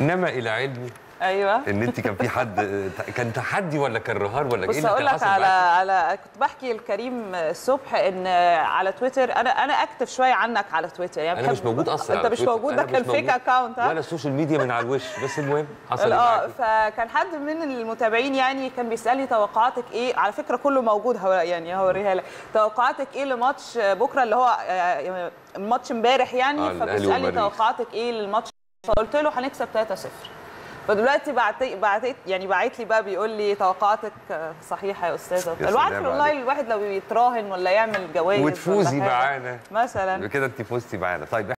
إنما إلى علمي أيوه إن أنت كان في حد كان تحدي ولا كان رهان ولا إيه اللي كان حصل على معاكي؟ على كنت بحكي لكريم الصبح إن على تويتر أنا أنا active شوية عنك على تويتر يعني أنا مش موجود أصلا أنت مش. موجود ده كان fake. account ولا ال social media من على الوش بس المهم حصل آه؟ فكان حد من المتابعين يعني كان بيسألني توقعاتك إيه على فكرة كله موجود هو يعني هوريها لك توقعاتك إيه لماتش بكرة اللي هو آه، الماتش امبارح يعني آه، فبيسألني. توقعاتك إيه للماتش فقلت له هنكسب 3-0 فدلوقتي بعتي بعتت يعني بعت لي بقى بيقول لي توقعاتك صحيحة يا أستاذة الواحد والله. الواحد لو يتراهن ولا يعمل جوائز وتفوزي. معانا مثلا كده انت فزتي معانا طيب